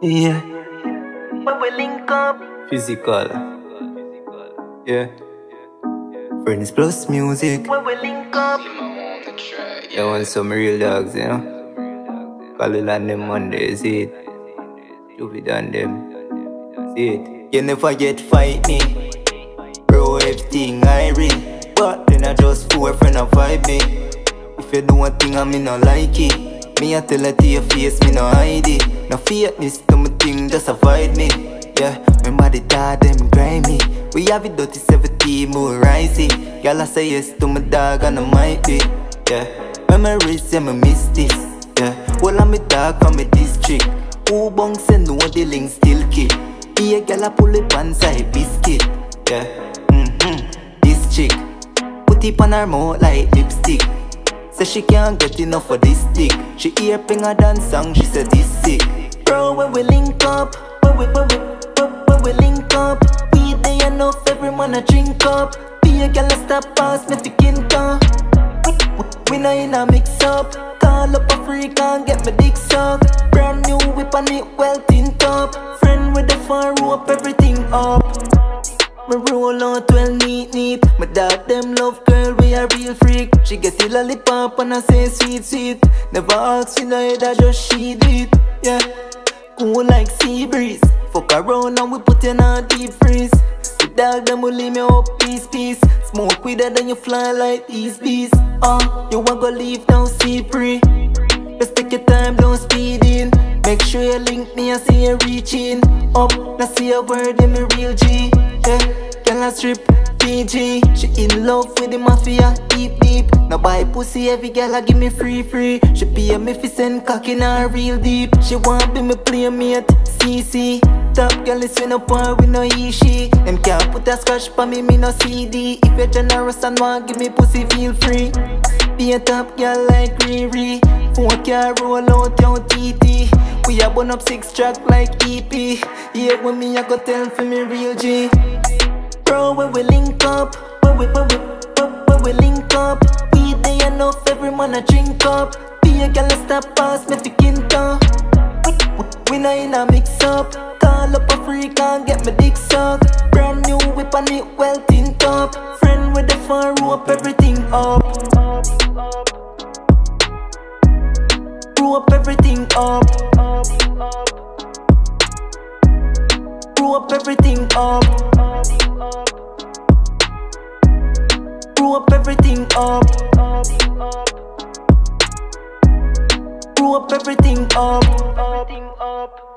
Yeah, When we link up, Fizikal. Yeah. Frenz plus music. when we link up, You want some real dogs, you know? Call it on them Monday, see it. Stupid on them. See it. You never get fight me. Bro, everything I read. But then I just fool friend and vibe me. If you do one thing I me not like it. Me I tell it to your face, me no hide it. No fakeness to my thing, just avoid me. Yeah, remember the dog them grimy. We have it dirty 17 more rising. Y'all I say yes to my dog and I might be. Yeah, memories, yeah, me miss this. Yeah, well I'm a dog from a district. Who bunks and know the link still keep. Yeah, girl I pull it on side biscuit. Yeah, mm-hmm, this chick. Put it on her mouth like lipstick. Say she can't get enough of this dick. She hear ping a dance song, she said this sick. bro, when we link up, when we, when we, when, we link up, we day enough, everyone a drink up. Be a gal stop pass me fi kin come. We no in a mix up. Call up a freak and get my dick sucked. Brand new whip on it, well tint up. Friend with the far rope, everything up. Me roll out well neat neat. My dog them love girl we a real freak. She get the lollipop and I say sweet sweet. Never ask you no I just she do it. Yeah. Cool like sea breeze. Fuck around and we put you in a deep freeze. The dog them will leave me up peace peace. Smoke with her then you fly like these bees Uh, you want go leave now see free. Just take your time, don't speed in. Make sure you link me and see you reaching. Up. Now see a word in me real G. Yeah, girl I strip PG. She in love with the mafia deep deep. Now buy pussy every girl I give me free free. She pay me fi send cock in her real deep. She want be me playmate CC. Top girl is win up on with no ishi. Them can't put a scratch pa me, me no CD. If you're generous and want give me pussy, feel free. Be a top girl like Riri. Four car roll out your TT. We a burn up six track like EP. Yeah, when me I go tell for me real G. Bro, when we link up, when we when we when we link up, we day enough. Every man a drink up. Be a gal stop pass me fi kin come. We no in a mix up. Call up a freak and get me dick sucked. Brand new whip on it, well tint up. Friend with the far rope, everything up. Grew up everything up up. Up everything up. Brew up everything up. Everything up.